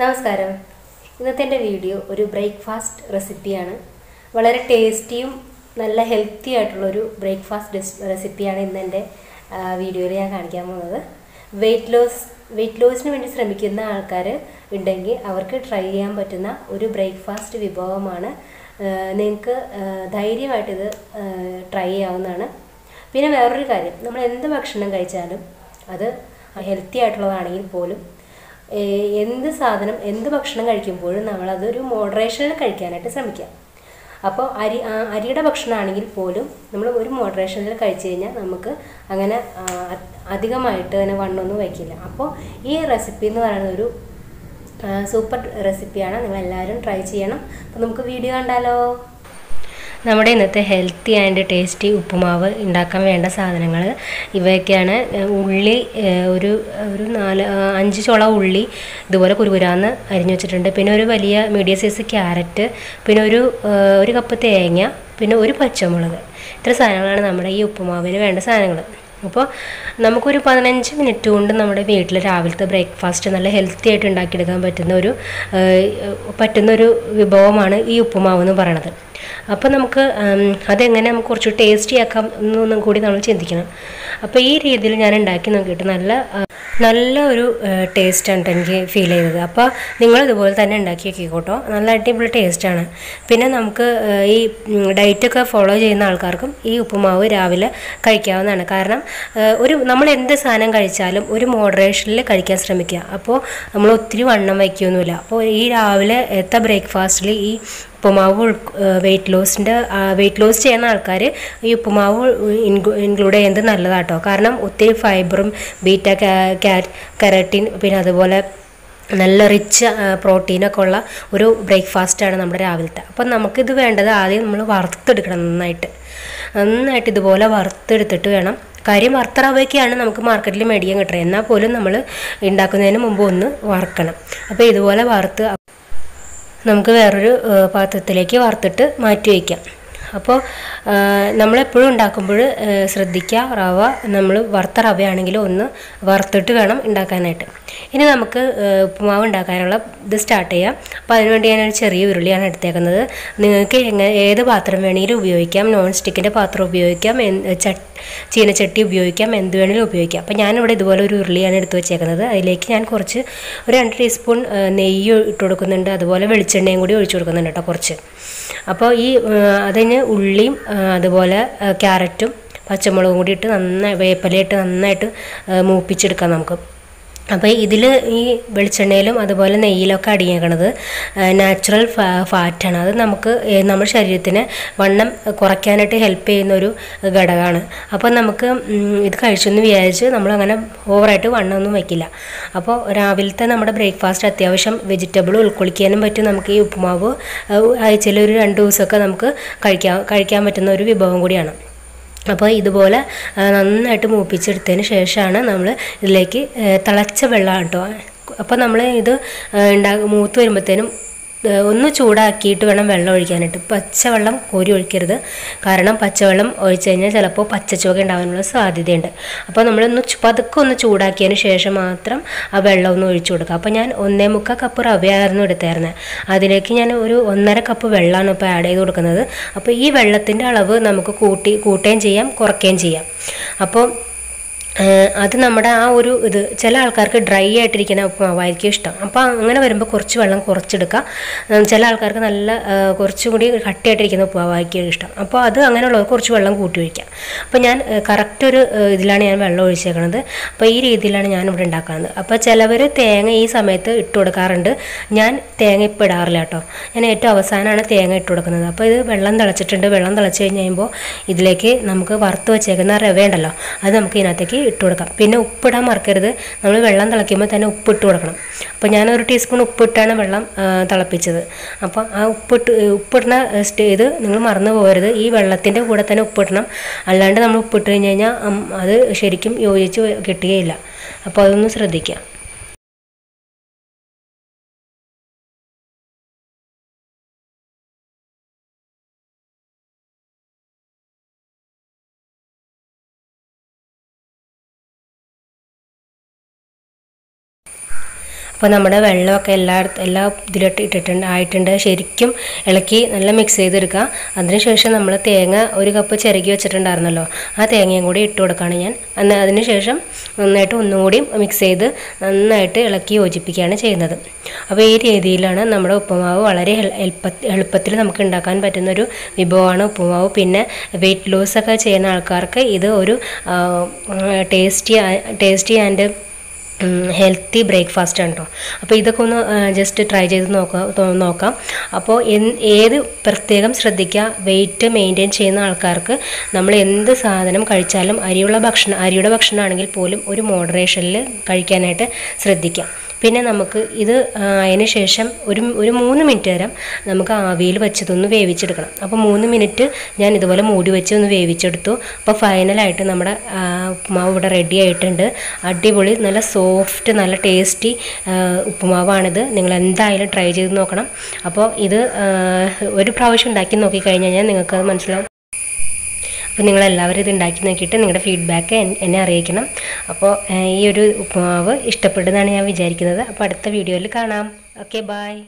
നമസ്കാരം. ഇന്നത്തെ എന്റെ വീഡിയോ ഒരു ബ്രേക്ക്ഫാസ്റ്റ് റെസിപ്പിയാണ്. വളരെ ടേസ്റ്റിയും നല്ല ഹെൽത്തി ആയിട്ടുള്ളൊരു ബ്രേക്ക്ഫാസ്റ്റ് റെസിപ്പിയാണ് ഇന്ന് എന്റെ വീഡിയോയിൽ ഞാൻ കാണിക്കാൻ പോകുന്നത്. വെയിറ്റ് ലോസ് വെയിറ്റ് ലോസിന് വേണ്ടി ശ്രമിക്കുന്ന ആൾക്കാർ ഉണ്ടെങ്കിൽ അവർക്ക് ട്രൈ ചെയ്യാൻ പറ്റുന്ന ഒരു ബ്രേക്ക്ഫാസ്റ്റ് വിഭവമാണ്. നിങ്ങൾക്ക് ധൈര്യമായിട്ട് ഇത് ട്രൈ ചെയ്യാവുന്നതാണ്. പിന്നെ വേറൊരു കാര്യം നമ്മൾ എന്ത് ഭക്ഷണം കഴിച്ചാലും അത് ഹെൽത്തി ആയിട്ടുള്ളതാണെങ്കിൽ പോലും എന്ത് സാധനം എന്ത് ഭക്ഷണം കഴിക്കുമ്പോഴും നമ്മളതൊരു മോഡറേഷനിൽ കഴിക്കാനായിട്ട് ശ്രമിക്കുക. അപ്പോൾ അരി അരിയുടെ ഭക്ഷണമാണെങ്കിൽ പോലും നമ്മൾ ഒരു മോഡറേഷനിൽ കഴിച്ചു കഴിഞ്ഞാൽ നമുക്ക് അങ്ങനെ അധികമായിട്ട് അങ്ങനെ വണ്ണമൊന്നും വയ്ക്കില്ല. അപ്പോൾ ഈ റെസിപ്പി എന്ന് പറയുന്നത് ഒരു സൂപ്പർ റെസിപ്പിയാണ് നിങ്ങൾ എല്ലാവരും ട്രൈ ചെയ്യണം. അപ്പോൾ നമുക്ക് വീഡിയോ കണ്ടാലോ? നമ്മുടെ ഇന്നത്തെ ഹെൽത്തി ആൻഡ് ടേസ്റ്റി ഉപ്പുമാവ് ഉണ്ടാക്കാൻ വേണ്ട സാധനങ്ങൾ. ഇവയൊക്കെയാണ് ഉള്ളി ഒരു ഒരു നാല് അഞ്ച് ചുള ഉള്ളി ഇതുപോലെ കുരുകുരാന്ന് അരിഞ്ഞു വെച്ചിട്ടുണ്ട്. പിന്നെ ഒരു വലിയ മീഡിയം സൈസ് ക്യാരറ്റ് പിന്നെ ഒരു ഒരു കപ്പ് തേങ്ങ പിന്നെ ഒരു പച്ചമുളക്. ഇത്ര സാധനങ്ങളാണ് നമ്മുടെ ഈ ഉപ്പുമാവിന് വേണ്ട സാധനങ്ങൾ. അപ്പോൾ നമുക്കൊരു പതിനഞ്ച് മിനിറ്റ് കൊണ്ട് നമ്മുടെ വീട്ടിൽ രാവിലത്തെ ബ്രേക്ക്ഫാസ്റ്റ് നല്ല ഹെൽത്തി ആയിട്ട് ഉണ്ടാക്കിയെടുക്കാൻ പറ്റുന്ന ഒരു പറ്റുന്ന ഒരു വിഭവമാണ് ഈ ഉപ്പുമാവ് എന്ന് പറയണത്. അപ്പോൾ നമുക്ക് അതെങ്ങനെ നമുക്ക് കുറച്ച് ടേസ്റ്റി ആക്കാം എന്നൊന്നും കൂടി നമ്മൾ ചിന്തിക്കണം. അപ്പോൾ ഈ രീതിയിൽ ഞാൻ ഉണ്ടാക്കി നോക്കിയിട്ട് നല്ല നല്ല ഒരു ടേസ്റ്റാണ് എനിക്ക് ഫീൽ ചെയ്തത്. അപ്പോൾ നിങ്ങൾ ഇതുപോലെ തന്നെ ഉണ്ടാക്കി നോക്കിക്കോട്ടോ. നല്ല അടിപൊളി ടേസ്റ്റാണ് പിന്നെ നമുക്ക് ഈ ഡയറ്റൊക്കെ ഫോളോ ചെയ്യുന്ന ആൾക്കാർക്കും ഈ ഉപ്പുമാവ് രാവിലെ കഴിക്കാവുന്നതാണ്. കാരണം ഒരു നമ്മൾ എന്ത് സാധനം കഴിച്ചാലും ഒരു മോഡറേഷനിൽ കഴിക്കാൻ ശ്രമിക്കുക. അപ്പോൾ നമ്മൾ ഒത്തിരി വണ്ണം വയ്ക്കുകയൊന്നുമില്ല അപ്പോൾ ഈ രാവിലെ എത്ത ബ്രേക്ക്ഫാസ്റ്റിൽ ഈ ഉപ്പുമാവ് വെയിറ്റ് ലോസിന്റെ വെയിറ്റ് ലോസ് ചെയ്യുന്ന ആൾക്കാർ ഈ ഉപ്പുമാവ് ഇൻക്ലൂഡ് ചെയ്യുന്നത് നല്ലതാട്ടോ. കാരണം ഒത്തിരി ഫൈബറും ബീറ്റ കാരറ്റിൻ പിന്നെ അതുപോലെ നല്ല റിച്ച് പ്രോട്ടീനൊക്കെ ഉള്ള ഒരു ബ്രേക്ക്ഫാസ്റ്റാണ് നമ്മുടെ രാവിലത്തെ. അപ്പം നമുക്കിത് വേണ്ടത് ആദ്യം നമ്മൾ വറുത്തെടുക്കണം നന്നായിട്ട്. നന്നായിട്ട് ഇതുപോലെ വറുത്തെടുത്തിട്ട് വേണം കാര്യം വറുത്ത റവയ്ക്കാണ് നമുക്ക് മാർക്കറ്റിൽ മേടിക്കാൻ കിട്ടുന്നത്. എന്നാൽ പോലും നമ്മൾ ഉണ്ടാക്കുന്നതിന് മുമ്പ് ഒന്ന് വറുക്കണം. അപ്പോൾ ഇതുപോലെ വറുത്ത് നമുക്ക് വേറൊരു പാത്രത്തിലേക്ക് വറുത്തിട്ട് മാറ്റി വയ്ക്കാം അപ്പോൾ നമ്മളെപ്പോഴും ഉണ്ടാക്കുമ്പോൾ ശ്രദ്ധിക്കുക റവ നമ്മൾ വറുത്ത റവയാണെങ്കിൽ ഒന്ന് വറുത്തിട്ട് വേണം ഉണ്ടാക്കാനായിട്ട്. ഇനി നമുക്ക് ഉപ്പുമാവ് ഉണ്ടാക്കാനുള്ള ഇത് സ്റ്റാർട്ട് ചെയ്യാം. അപ്പോൾ അതിനുവേണ്ടി ഞാനൊരു ചെറിയ ഉരുളിയാണ് എടുത്തേക്കുന്നത്. നിങ്ങൾക്ക് എങ്ങനെ ഏത് പാത്രം വേണമെങ്കിലും ഉപയോഗിക്കാം. നോൺ സ്റ്റിക്കിന്റെ പാത്രം ഉപയോഗിക്കാം. ചീനച്ചട്ടി ഉപയോഗിക്കാം. എന്ത് വേണമെങ്കിലും ഉപയോഗിക്കാം. അപ്പോൾ ഞാനിവിടെ ഇതുപോലെ ഒരു ഉരുളിയാണ് എടുത്ത് വെച്ചേക്കുന്നത്. അതിലേക്ക് ഞാൻ കുറച്ച് ഒരു രണ്ട് ടീസ്പൂൺ നെയ്യ് ഇട്ട് കൊടുക്കുന്നുണ്ട്. അതുപോലെ വെളിച്ചെണ്ണയും കൂടി ഒഴിച്ചു കൊടുക്കുന്നുണ്ട് കേട്ടോ കുറച്ച്. അപ്പോൾ ഈ അതിന് ഉള്ളിയും അതുപോലെ ക്യാരറ്റും പച്ചമുളകും കൂടി ഇട്ട് നന്നായി വേപ്പിലയിട്ട് നന്നായിട്ട് മൂപ്പിച്ചെടുക്കാം നമുക്ക്. അപ്പോൾ ഇതിൽ ഈ വെളിച്ചെണ്ണയിലും അതുപോലെ നെയ്യിലൊക്കെ അടിയേക്കണത് നാച്ചുറൽ ഫാറ്റാണ് അത് നമുക്ക് നമ്മുടെ ശരീരത്തിന് വണ്ണം കുറയ്ക്കാനായിട്ട് ഹെൽപ്പ് ചെയ്യുന്ന ഒരു ഘടകമാണ്. അപ്പോൾ നമുക്ക് ഇത് കഴിച്ചെന്ന് വിചാരിച്ച് നമ്മളങ്ങനെ ഓവറായിട്ട് വണ്ണമൊന്നും വയ്ക്കില്ല അപ്പോൾ രാവിലത്തെ നമ്മുടെ ബ്രേക്ക്ഫാസ്റ്റ് അത്യാവശ്യം വെജിറ്റബിൾ ഉൾക്കൊള്ളിക്കാനും പറ്റും. നമുക്ക് ഈ ഉപ്പുമാവ് ആഴ്ചയിൽ ഒരു രണ്ട് ദിവസമൊക്കെ നമുക്ക് കഴിക്കാൻ കഴിക്കാൻ പറ്റുന്ന ഒരു വിഭവം കൂടിയാണ്. അപ്പോൾ ഇതുപോലെ നന്നായിട്ട് മൂപ്പിച്ചെടുത്തതിന് ശേഷമാണ് നമ്മൾ ഇതിലേക്ക് തിളച്ച വെള്ളം കേട്ടോ. അപ്പോൾ നമ്മൾ ഇത് ഉണ്ടാ മൂത്ത് വരുമ്പോഴത്തേനും ഒന്ന് ചൂടാക്കിയിട്ട് വേണം വെള്ളം ഒഴിക്കാനായിട്ട്. പച്ചവെള്ളം കോരി ഒഴിക്കരുത്. കാരണം പച്ചവെള്ളം ഒഴിച്ചു കഴിഞ്ഞാൽ ചിലപ്പോൾ പച്ചച്ചുവക ഉണ്ടാകാനുള്ള സാധ്യതയുണ്ട്. അപ്പോൾ നമ്മളൊന്ന് പതുക്കെ ഒന്ന് ചൂടാക്കിയതിന് ശേഷം മാത്രം ആ വെള്ളം ഒന്ന് ഒഴിച്ചു കൊടുക്കുക. അപ്പോൾ ഞാൻ ഒന്നേ മുക്കാൽ കപ്പ് റവയായിരുന്നു എടുത്തായിരുന്നത് അതിലേക്ക് ഞാൻ ഒരു ഒന്നര കപ്പ് വെള്ളമാണ് ഇപ്പോൾ ആഡ് ചെയ്ത് കൊടുക്കുന്നത്. അപ്പോൾ ഈ വെള്ളത്തിന്റെ അളവ് നമുക്ക് കൂട്ടി കൂട്ടുകയും ചെയ്യാം കുറയ്ക്കുകയും ചെയ്യാം. അപ്പോൾ അത് നമ്മുടെ ആ ഒരു ഇത് ചില ആൾക്കാർക്ക് ഡ്രൈ ആയിട്ടിരിക്കുന്ന ഉപ്പുമാവായിരിക്കും ഇഷ്ടം. അപ്പോൾ അങ്ങനെ വരുമ്പോൾ കുറച്ച് വെള്ളം കുറച്ചെടുക്കുക. ചില ആൾക്കാർക്ക് നല്ല ഏഹ്, കുറച്ചും കൂടി കട്ടിയായിട്ടിരിക്കുന്ന ഉപ്പുമാവായിരിക്കും ഇഷ്ടം. അപ്പോൾ അത് അങ്ങനെയുള്ളവർ കുറച്ച് വെള്ളം കൂട്ടി ഒഴിക്കാം അപ്പോൾ ഞാൻ കറക്റ്റ് ഒരു ഇതിലാണ് ഞാൻ വെള്ളം ഒഴിച്ചേക്കുന്നത് അപ്പോൾ ഈ രീതിയിലാണ് ഞാൻ ഇവിടെ ഉണ്ടാക്കുന്നത് അപ്പോൾ ചിലവർ തേങ്ങ ഈ സമയത്ത് ഇട്ട് കൊടുക്കാറുണ്ട്. ഞാൻ തേങ്ങ ഇപ്പോൾ ഇടാറില്ല കേട്ടോ. ഞാൻ ഏറ്റവും അവസാനമാണ് തേങ്ങ ഇട്ട് കൊടുക്കുന്നത്. അപ്പോൾ ഇത് വെള്ളം തിളച്ചിട്ടുണ്ട്. വെള്ളം തിളച്ച് കഴിഞ്ഞ് കഴിയുമ്പോൾ ഇതിലേക്ക് നമുക്ക് വറുത്ത് വെച്ചേക്കുന്ന റവ ഉണ്ടല്ലോ അത് നമുക്ക് ഇതിനകത്തേക്ക് ഇട്ട് കൊടുക്കാം. പിന്നെ ഉപ്പിടാൻ മറക്കരുത്. നമ്മൾ വെള്ളം തിളയ്ക്കുമ്പോൾ തന്നെ ഉപ്പിട്ട് കൊടുക്കണം. അപ്പോൾ ഞാൻ ഒരു ടീസ്പൂൺ ഉപ്പിട്ടാണ് വെള്ളം തിളപ്പിച്ചത്. അപ്പോൾ ആ ഉപ്പിട്ട് ഉപ്പിടുന്ന ഇത് നിങ്ങൾ മറന്നു പോകരുത്. ഈ വെള്ളത്തിന്റെ കൂടെ തന്നെ ഉപ്പിടണം. അല്ലാണ്ട് നമ്മൾ ഉപ്പിട്ട് കഴിഞ്ഞ് കഴിഞ്ഞാൽ അത് ശരിക്കും യോജിച്ച് കിട്ടുകയില്ല. അപ്പോൾ അതൊന്ന് ശ്രദ്ധിക്കാം. അപ്പോൾ നമ്മുടെ വെള്ളമൊക്കെ എല്ലാ എല്ലാ ഇതിലോട്ട് ഇട്ടിട്ടുണ്ട് ആയിട്ടുണ്ട്. ശരിക്കും ഇളക്കി നല്ല മിക്സ് ചെയ്തെടുക്കുക അതിനുശേഷം നമ്മൾ തേങ്ങ ഒരു കപ്പ് ചിരകി വെച്ചിട്ടുണ്ടായിരുന്നല്ലോ ആ തേങ്ങയും കൂടി ഇട്ട് കൊടുക്കുകയാണ് ഞാൻ. അന്ന് അതിനുശേഷം നന്നായിട്ട് ഒന്നും കൂടി മിക്സ് ചെയ്ത് നന്നായിട്ട് ഇളക്കി യോജിപ്പിക്കുകയാണ് ചെയ്യുന്നത്. അപ്പോൾ ഈ രീതിയിലാണ് നമ്മുടെ ഉപ്പുമാവ് വളരെ എളുപ്പ എളുപ്പത്തിൽ നമുക്ക് ഉണ്ടാക്കാൻ പറ്റുന്ന ഒരു വിഭവമാണ് ഉപ്പുമാവ്. പിന്നെ വെയിറ്റ് ലോസ് ഒക്കെ ചെയ്യുന്ന ആൾക്കാർക്ക് ഇത് ഒരു tasty tasty and healthy breakfast ആണ് കേട്ടോ അപ്പോൾ ഇതൊക്കെ ഒന്ന് ജസ്റ്റ് ട്രൈ ചെയ്ത് നോക്കാം നോക്കാം. അപ്പോൾ ഏത് പ്രത്യേകം ശ്രദ്ധിക്കുക വെയിറ്റ് മെയിന്റെയിൻ ചെയ്യുന്ന ആൾക്കാർക്ക് നമ്മൾ എന്ത് സാധനം കഴിച്ചാലും അരിയുള്ള ഭക്ഷണം അരിയുടെ ഭക്ഷണമാണെങ്കിൽ പോലും ഒരു മോഡറേഷനിൽ കഴിക്കാനായിട്ട് ശ്രദ്ധിക്കാം. പിന്നെ നമുക്ക് ഇത് അതിന് ശേഷം ഒരു ഒരു മൂന്ന് മിനിറ്റ് നേരം നമുക്ക് ആവിയിൽ വെച്ചതൊന്ന് വേവിച്ചെടുക്കണം. അപ്പോൾ മൂന്ന് മിനിറ്റ് ഞാൻ ഇതുപോലെ മൂടി വെച്ച് ഒന്ന് വേവിച്ചെടുത്തു. അപ്പോൾ ഫൈനലായിട്ട് നമ്മുടെ ഉപ്പുമാവ് ഇവിടെ റെഡി ആയിട്ടുണ്ട്. അടിപൊളി നല്ല സോഫ്റ്റ് നല്ല ടേസ്റ്റി ഉപ്പുമാവാണിത്. നിങ്ങൾ എന്തായാലും ട്രൈ ചെയ്ത് നോക്കണം. അപ്പോൾ ഇത് ഒരു പ്രാവശ്യം ഉണ്ടാക്കി നോക്കിക്കഴിഞ്ഞാൽ നിങ്ങൾക്ക് അത് മനസ്സിലാവും. അപ്പോൾ നിങ്ങളെല്ലാവരും ഇത് ഉണ്ടാക്കി നോക്കിയിട്ട് നിങ്ങളുടെ ഫീഡ്ബാക്ക് എന്നെ അറിയിക്കണം. അപ്പോൾ ഈ ഒരു ഉപ്പുമാവ് ഇഷ്ടപ്പെടുന്നതാണ് ഞാൻ വിചാരിക്കുന്നത്. അപ്പോൾ അടുത്ത വീഡിയോയിൽ കാണാം. Okay bye